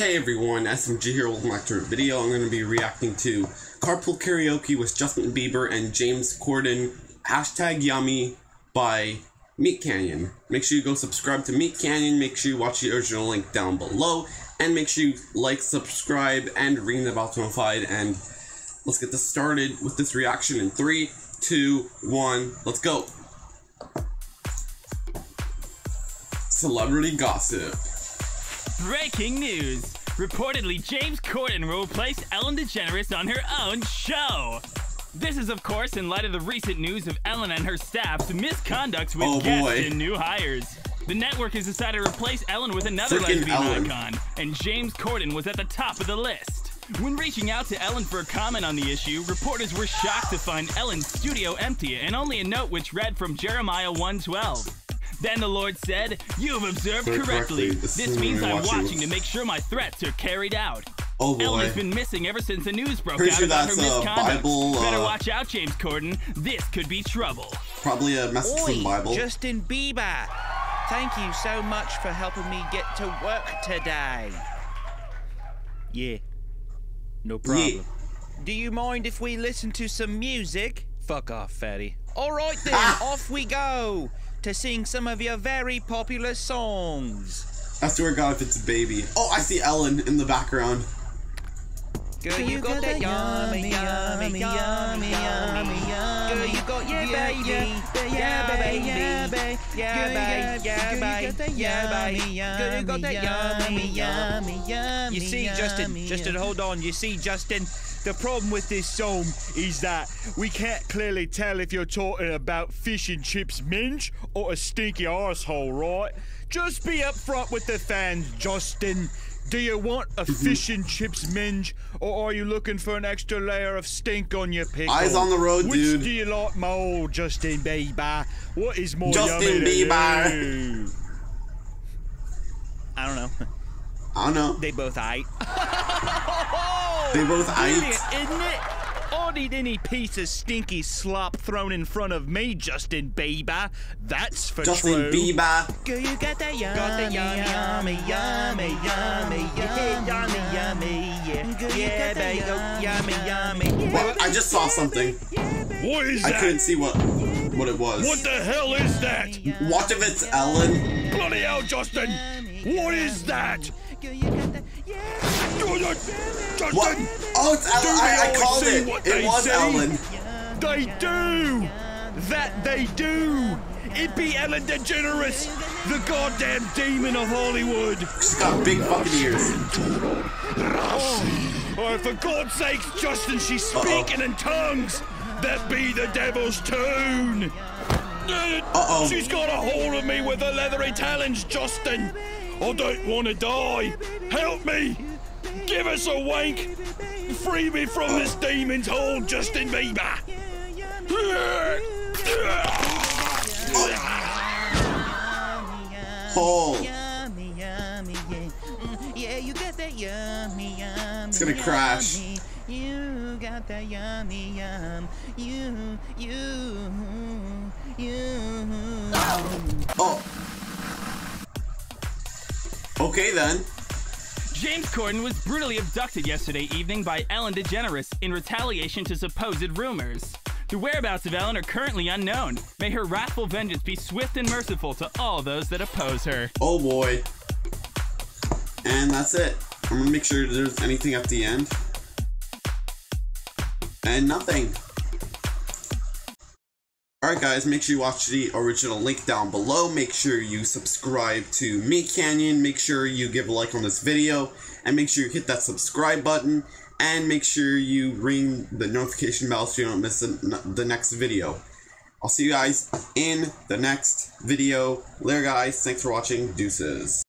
Hey everyone, SMG here. Back to our video. I'm going to be reacting to Carpool Karaoke with Justin Bieber and James Corden, hashtag yummy by Meat Canyon. Make sure you go subscribe to Meat Canyon, make sure you watch the original link down below, and make sure you like, subscribe, and ring the bell to notified, and let's get this started with this reaction in 3, 2, 1, let's go! Celebrity Gossip Breaking news! Reportedly, James Corden will replace Ellen DeGeneres on her own show. This is, of course, in light of the recent news of Ellen and her staff's misconduct with oh, guests boy. and new hires. The network has decided to replace Ellen with another Frickin lesbian Ellen. icon, and James Corden was at the top of the list. When reaching out to Ellen for a comment on the issue, reporters were shocked to find Ellen's studio empty and only a note which read from Jeremiah 112. Then the Lord said, You have observed Correctly. correctly. This This means I'm watching watching to make sure my threats are carried out. Oh boy. Ellen has been missing ever since the news broke Pretty out sure about her that's a misconduct. Bible, Better uh, watch out, James Corden. This could be trouble. Probably a message from the Oi, Bible. Justin Bieber. Thank you so much for helping me get to work today. Yeah. No problem. Yeah. Do you mind if we listen to some music? Fuck off, fatty. All right then, off we go to sing some of your very popular songs. I swear God, if it's a baby. Oh, I see Ellen in the background. Girl, you got that yummy, yummy, yummy, yummy, yummy. Girl, you got yeah, baby, yeah, baby, yeah, baby, yeah, baby, yeah, baby, yeah, baby. Girl, you got that yummy, yummy, yummy. You see, Justin, Justin, hold on. You see, Justin. The problem with this song is that we can't clearly tell if you're talking about fish and chips minge or a stinky arsehole, right? Just be upfront with the fans, Justin. Do you want a mm-hmm. fish and chips minge, or are you looking for an extra layer of stink on your pickle? Eyes on the road, Which dude. do you like more, Justin Bieber? What is more Justin yummy Bieber. you? I don't know. I don't know. They both ate. They both ate. isn't it? I'd eat any piece of stinky slop thrown in front of me, Justin Bieber. That's for Justin true. Bieber. Girl, you got that yummy, got that yummy, yummy, yummy, yummy, yummy, yummy, yeah, yeah, baby, oh, yummy, yummy. What? I just saw something. What is that? I couldn't see what what it was. What the hell is that? What if it's Ellen? Bloody hell, Justin! What is that? Justin! What? Oh, it's Ellen. I, I called it. It they was say? Ellen. They do! That they do! It be Ellen DeGeneres, the goddamn demon of Hollywood! She's got big fucking ears. Oh, oh for God's sakes, Justin, she's speaking in tongues! That be the devil's tune! Uh-oh. She's got a hold of me with her leathery talons, Justin! I don't want to die! Help me! Give us a wink. Free me from this demon's hold, Justin Bieber! Oh, Yummy, yummy, yeah. Yeah, you got that yummy, yummy. It's gonna crash. You got that yummy, yum. You, you, you. oh. Okay then. James Corden was brutally abducted yesterday evening by Ellen DeGeneres in retaliation to supposed rumors. The whereabouts of Ellen are currently unknown. May her wrathful vengeance be swift and merciful to all those that oppose her. Oh boy. And that's it. I'm gonna make sure there's anything at the end. And nothing. Alright guys, make sure you watch the original link down below. Make sure you subscribe to Meat Canyon. Make sure you give a like on this video. And make sure you hit that subscribe button. And make sure you ring the notification bell so you don't miss the, next video. I'll see you guys in the next video. Later guys, thanks for watching. Deuces.